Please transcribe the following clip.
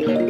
Thanks.